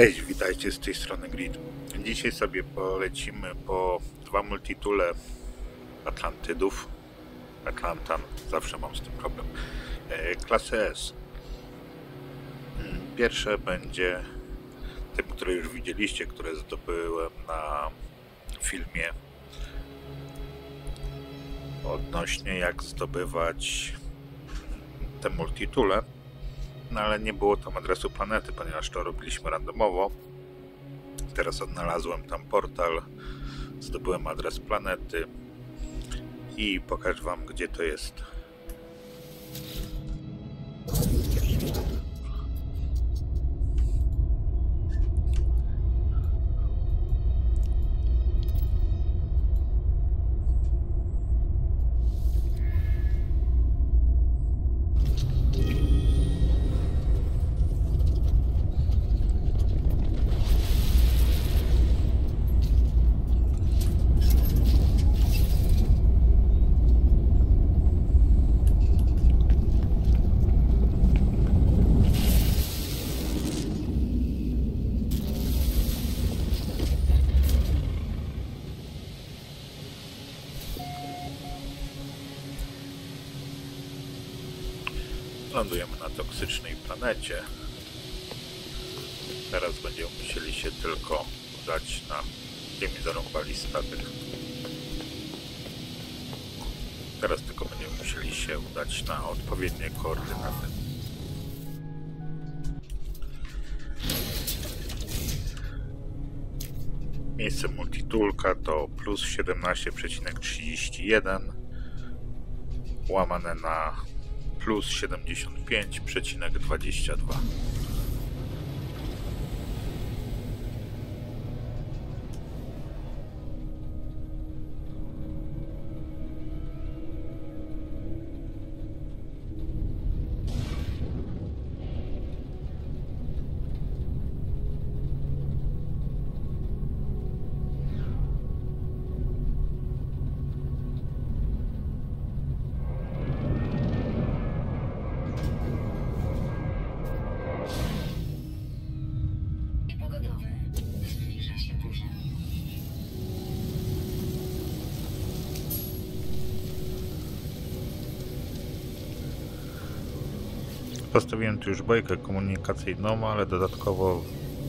Cześć, witajcie z tej strony Grid. Dzisiaj sobie polecimy po dwa multitule Atlantydów. Atlantan, zawsze mam z tym problem. E, klasy S. Mm, Pierwsze będzie tym, które już widzieliście, które zdobyłem na filmie odnośnie jak zdobywać te multitule no ale nie było tam adresu planety, ponieważ to robiliśmy randomowo. Teraz odnalazłem tam portal, zdobyłem adres planety i pokażę Wam, gdzie to jest. Lądujemy na toksycznej planecie. Teraz będziemy musieli się tylko udać na zarąbali statek. Teraz tylko będziemy musieli się udać na odpowiednie koordynaty. Miejsce multitulka to plus 17,31 łamane na plus 75,22. Postawiłem tu już bojkę komunikacyjną, ale dodatkowo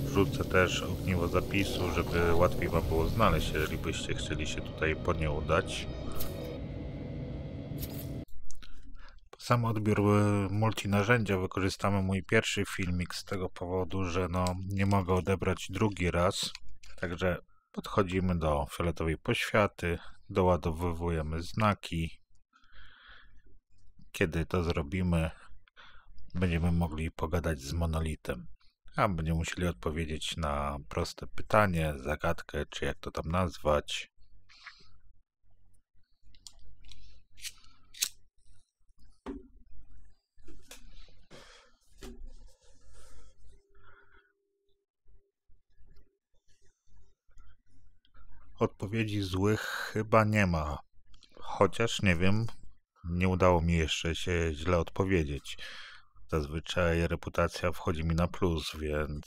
wrzucę też ogniwo zapisu, żeby łatwiej Wam było znaleźć, jeżeli byście chcieli się tutaj po nie udać. Sam odbiór y, multinarzędzia wykorzystamy mój pierwszy filmik z tego powodu, że no nie mogę odebrać drugi raz. Także podchodzimy do fioletowej poświaty, doładowujemy znaki. Kiedy to zrobimy, będziemy mogli pogadać z monolitem. A będziemy musieli odpowiedzieć na proste pytanie, zagadkę, czy jak to tam nazwać. Odpowiedzi złych chyba nie ma. Chociaż nie wiem, nie udało mi jeszcze się źle odpowiedzieć. Zazwyczaj reputacja wchodzi mi na plus, więc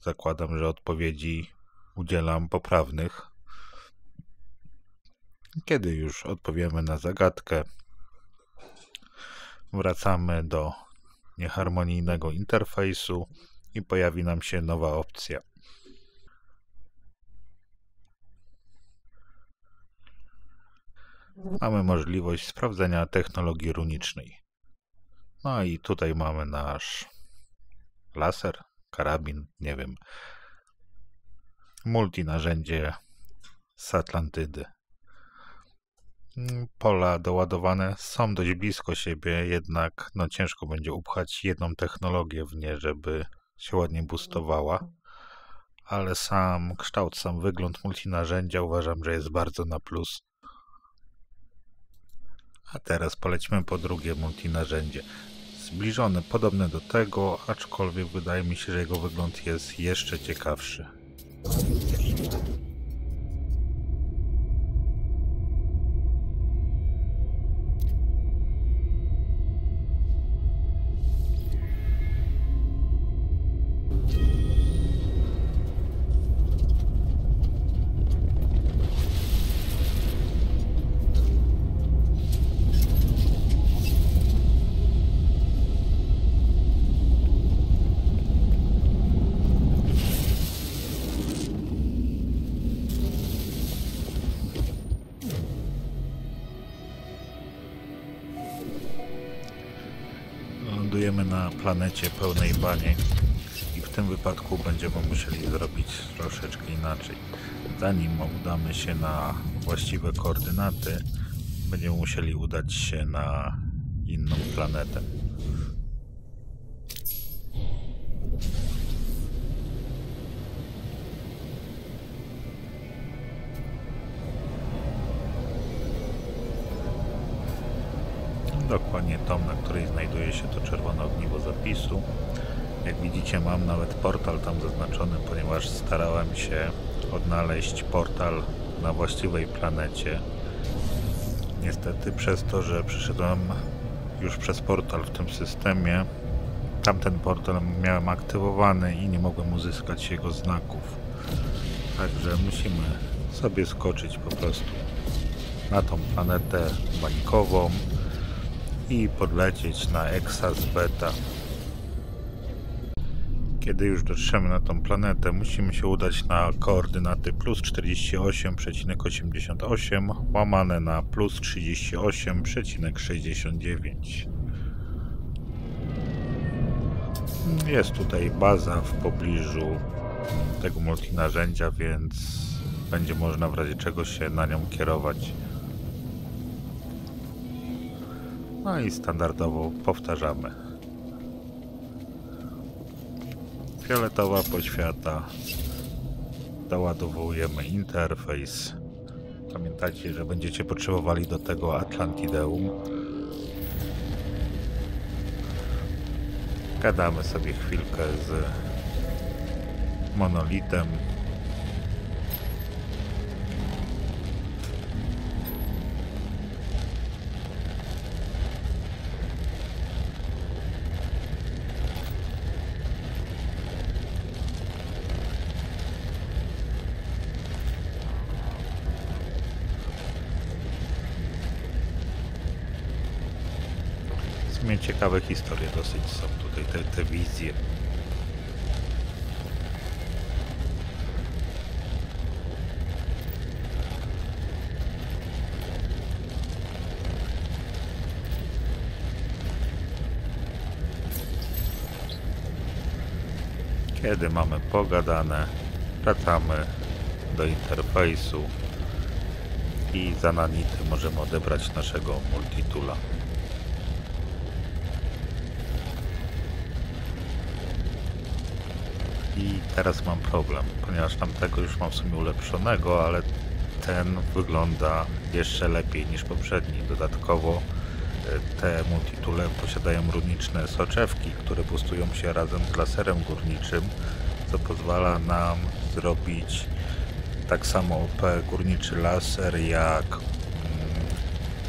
zakładam, że odpowiedzi udzielam poprawnych. Kiedy już odpowiemy na zagadkę, wracamy do nieharmonijnego interfejsu i pojawi nam się nowa opcja. Mamy możliwość sprawdzenia technologii runicznej. No i tutaj mamy nasz laser, karabin, nie wiem, multinarzędzie z Atlantydy. Mm, Pola doładowane są dość blisko siebie, jednak no ciężko będzie upchać jedną technologię w nie, żeby się ładnie boostowała. Ale sam kształt, sam wygląd multinarzędzia uważam, że jest bardzo na plus. A teraz polećmy po drugie multinarzędzie. Zbliżone, podobne do tego, aczkolwiek wydaje mi się, że jego wygląd jest jeszcze ciekawszy. Na planecie pełnej baniek i w tym wypadku będziemy musieli zrobić troszeczkę inaczej. Zanim udamy się na właściwe koordynaty, będziemy musieli udać się na inną planetę. Dokładnie na której znajduje się to czerwone ogniwo zapisu. Jak widzicie mam nawet portal tam zaznaczony, ponieważ starałem się odnaleźć portal na właściwej planecie. Niestety przez to, że przyszedłem już przez portal w tym systemie, tamten portal miałem aktywowany i nie mogłem uzyskać jego znaków. Także musimy sobie skoczyć po prostu na tą planetę bańkową i podlecieć na Exas Beta. Kiedy już dotrzemy na tą planetę, musimy się udać na koordynaty plus 48,88 łamane na plus 38,69. Jest tutaj baza w pobliżu tego multinarzędzia, więc będzie można w razie czego się na nią kierować. No i standardowo powtarzamy. Fioletowa poświata. Doładowujemy interfejs. Pamiętajcie, że będziecie potrzebowali do tego Atlantideum. Gadamy sobie chwilkę z monolitem. Ciekawe historie dosyć są tutaj, te, te wizje. Kiedy mamy pogadane, wracamy do interfejsu i za nanity możemy odebrać naszego multitula. I teraz mam problem, ponieważ tamtego już mam w sumie ulepszonego, ale ten wygląda jeszcze lepiej niż poprzedni. Dodatkowo e, te multitule posiadają runiczne soczewki, które boostują się razem z laserem górniczym, co pozwala nam zrobić tak samo OP górniczy laser jak mm,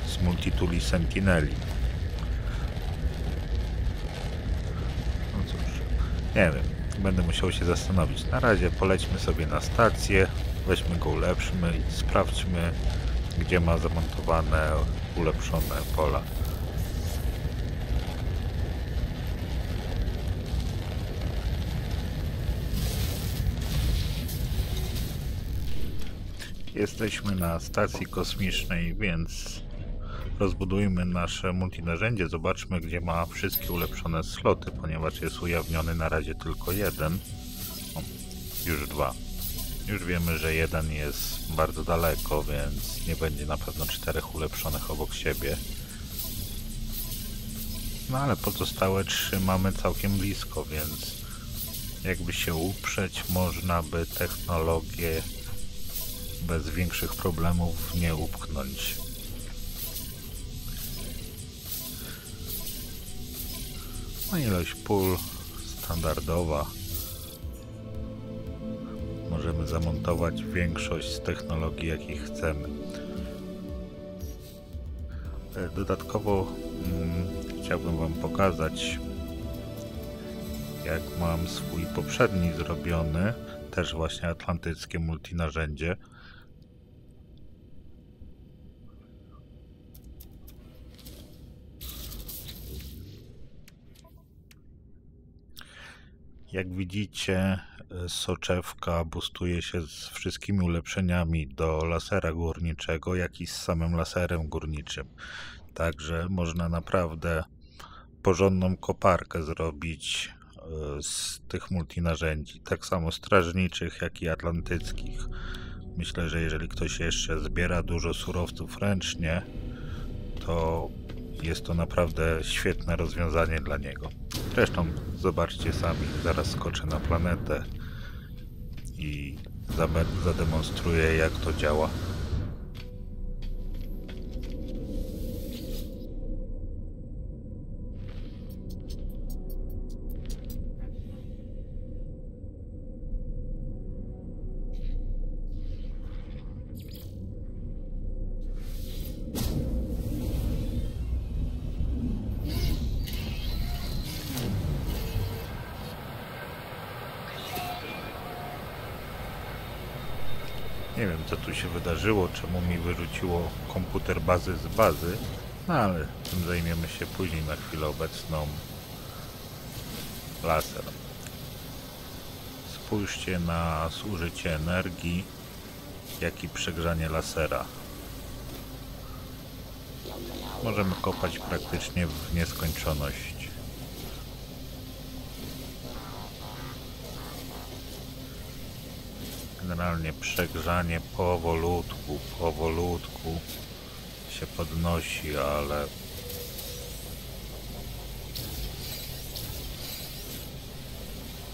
z multituli Sentineli. No cóż, nie wiem, będę musiał się zastanowić. Na razie polećmy sobie na stację, weźmy go, ulepszmy i sprawdźmy, gdzie ma zamontowane ulepszone pola. Jesteśmy na stacji kosmicznej, więc rozbudujmy nasze multinarzędzie. Zobaczmy, gdzie ma wszystkie ulepszone sloty, ponieważ jest ujawniony na razie tylko jeden. O, już dwa. Już wiemy, że jeden jest bardzo daleko, więc nie będzie na pewno czterech ulepszonych obok siebie. No ale pozostałe trzy mamy całkiem blisko, więc jakby się uprzeć, można by technologię bez większych problemów nie upchnąć. No ilość pól standardowa. Możemy zamontować większość z technologii, jakich chcemy. E, Dodatkowo mm, chciałbym Wam pokazać, jak mam swój poprzedni zrobiony, też właśnie atlantyckie multinarzędzie. Jak widzicie, e, soczewka boostuje się z wszystkimi ulepszeniami do lasera górniczego, jak i z samym laserem górniczym. Także można naprawdę porządną koparkę zrobić e, z tych multinarzędzi, tak samo strażniczych, jak i atlantyckich. Myślę, że jeżeli ktoś jeszcze zbiera dużo surowców ręcznie, to jest to naprawdę świetne rozwiązanie dla niego. Zresztą zobaczcie sami, zaraz skoczę na planetę i zademonstruję jak to działa. Co tu się wydarzyło, czemu mi wyrzuciło komputer bazy z bazy, no ale tym zajmiemy się później na chwilę obecną laser. Spójrzcie na zużycie energii, jak i przegrzanie lasera. Możemy kopać praktycznie w nieskończoność. Generalnie przegrzanie powolutku, powolutku się podnosi, ale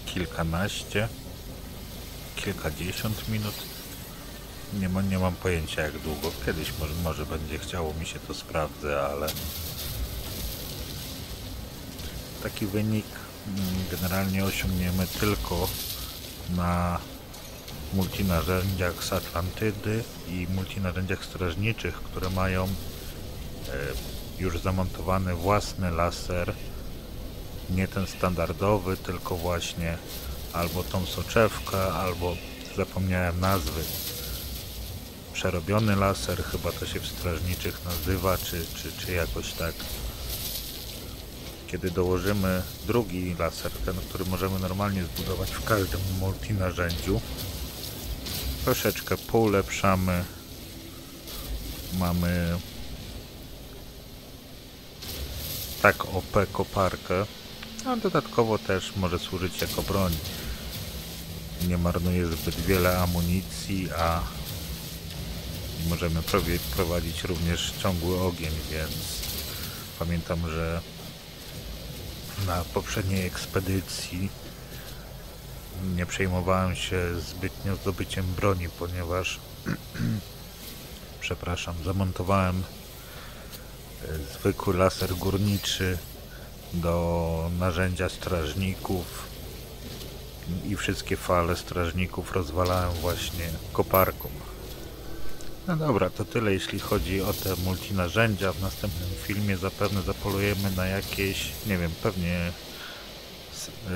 kilkanaście, kilkadziesiąt minut. Nie, ma, nie mam pojęcia jak długo. Kiedyś może, może będzie chciało mi się to sprawdzę, ale taki wynik mm, generalnie osiągniemy tylko na multinarzędziach z Atlantydy i multinarzędziach strażniczych, które mają e, już zamontowany własny laser, nie ten standardowy, tylko właśnie albo tą soczewkę, albo zapomniałem nazwy. Przerobiony laser, chyba to się w strażniczych nazywa, czy, czy, czy jakoś tak. Kiedy dołożymy drugi laser, ten, który możemy normalnie zbudować w każdym multinarzędziu, troszeczkę poulepszamy. Mamy tak OP koparkę, a dodatkowo też może służyć jako broń. Nie marnuje zbyt wiele amunicji, a możemy prowadzić również ciągły ogień, więc pamiętam, że na poprzedniej ekspedycji nie przejmowałem się zbytnio zdobyciem broni, ponieważ przepraszam, zamontowałem e, zwykły laser górniczy do narzędzia strażników i wszystkie fale strażników rozwalałem właśnie koparką. No dobra, to tyle jeśli chodzi o te multinarzędzia. W następnym filmie zapewne zapolujemy na jakieś, nie wiem, pewnie yy,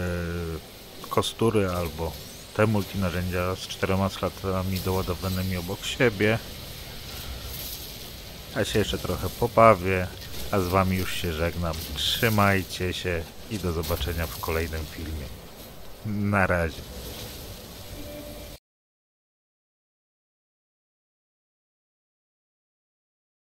kostury albo te multinarzędzia z czterema slatami doładowanymi obok siebie. Ja się jeszcze trochę pobawię, a z wami już się żegnam. Trzymajcie się i do zobaczenia w kolejnym filmie. Na razie.